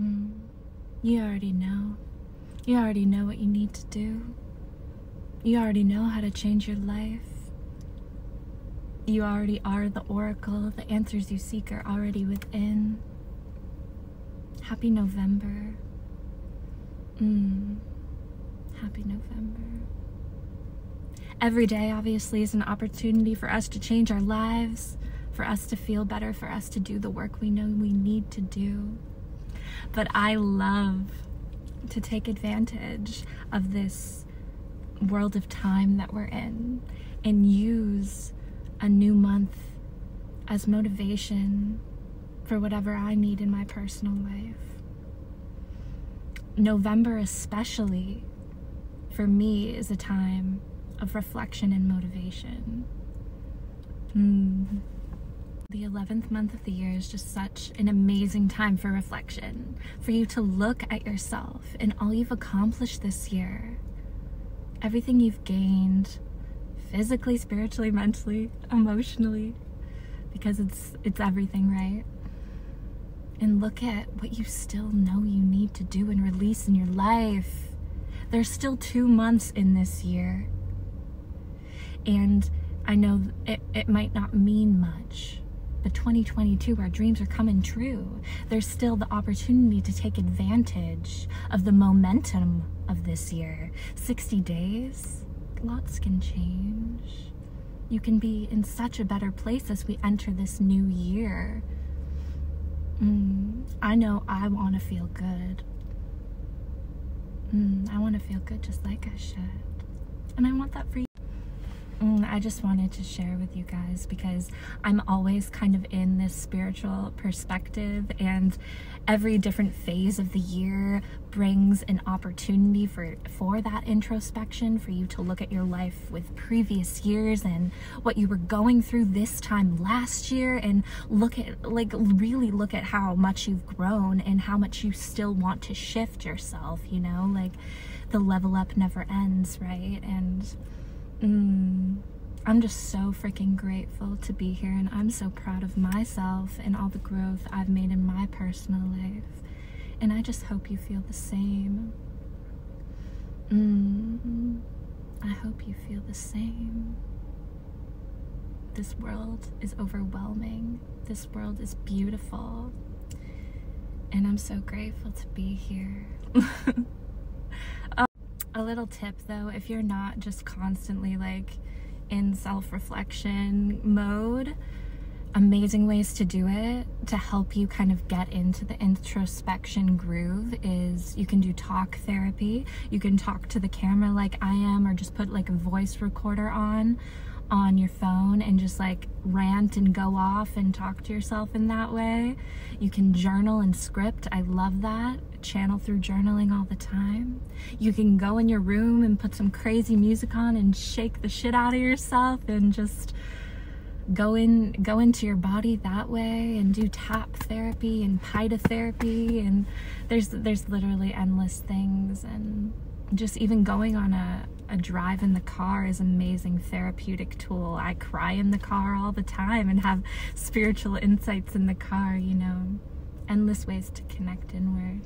Mm. You already know. You already know what you need to do. You already know how to change your life. You already are the oracle. The answers you seek are already within. Happy November. Mm. Happy November. Every day, obviously, is an opportunity for us to change our lives, for us to feel better, for us to do the work we know we need to do. But I love to take advantage of this world of time that we're in and use a new month as motivation for whatever I need in my personal life. November, especially for me, is a time of reflection and motivation. Mm. The 11th month of the year is just such an amazing time for reflection, for you to look at yourself and all you've accomplished this year, everything you've gained physically, spiritually, mentally, emotionally, because it's it's everything, right? And look at what you still know you need to do and release in your life. There's still 2 months in this year. And I know it, it might not mean much, but 2022, our dreams are coming true. There's still the opportunity to take advantage of the momentum of this year. 60 days, lots can change. You can be in such a better place as we enter this new year. Mm, I know I want to feel good. Mm, I want to feel good just like I should. And I want that for you. I just wanted to share with you guys because I'm always kind of in this spiritual perspective, and every different phase of the year brings an opportunity for for that introspection for you to look at your life with previous years and what you were going through this time last year and look at like really look at how much you've grown and how much you still want to shift yourself you know? Like the level up never ends right? And Mm, I'm just so freaking grateful to be here, and I'm so proud of myself and all the growth I've made in my personal life. And I just hope you feel the same. Mm, I hope you feel the same. This world is overwhelming. This world is beautiful. And I'm so grateful to be here. A little tip though, if you're not just constantly like in self-reflection mode, amazing ways to do it to help you kind of get into the introspection groove is you can do talk therapy. You can talk to the camera like I am or just put like a voice recorder on on your phone and just like rant and go off and talk to yourself in that way. You can journal and script. I love that. Channel through journaling all the time. You can go in your room and put some crazy music on and shake the shit out of yourself and just go in go into your body that way and do tap therapy and pita therapy and there's there's literally endless things and just even going on a, a drive in the car is amazing therapeutic tool. I cry in the car all the time and have spiritual insights in the car, you know, endless ways to connect inward.